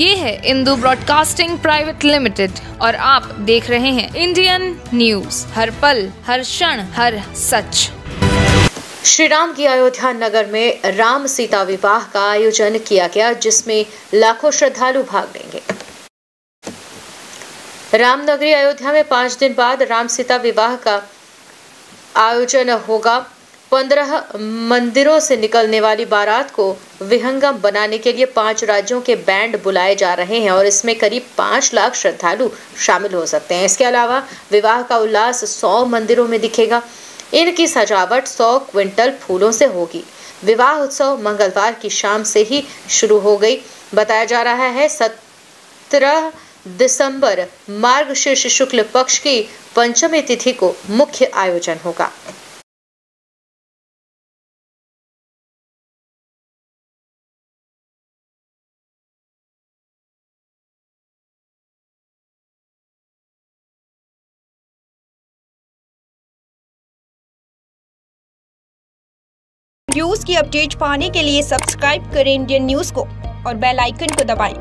ये है Indu broadcasting private limited और आप देख रहे हैं इंडियन न्यूज़। हर पल, हर क्षण, हर सच। श्री राम की अयोध्या नगर में राम सीता विवाह का आयोजन किया गया, जिसमें लाखों श्रद्धालु भाग लेंगे। रामनगरी अयोध्या में पाँच दिन बाद राम सीता विवाह का आयोजन होगा। पंद्रह मंदिरों से निकलने वाली बारात को विहंगम बनाने के लिए पाँच राज्यों के बैंड बुलाए जा रहे हैं और इसमें करीब पाँच लाख श्रद्धालु शामिल हो सकते हैं। इसके अलावा विवाह का उल्लास सौ मंदिरों में दिखेगा। इनकी सजावट सौ क्विंटल फूलों से होगी। विवाह उत्सव मंगलवार की शाम से ही शुरू हो गई। बताया जा रहा है, सत्रह दिसंबर मार्गशीर्ष शुक्ल पक्ष की पंचमी तिथि को मुख्य आयोजन होगा। न्यूज़ की अपडेट पाने के लिए सब्सक्राइब करें इंडियन न्यूज़ को और बेल आइकन को दबाएँ।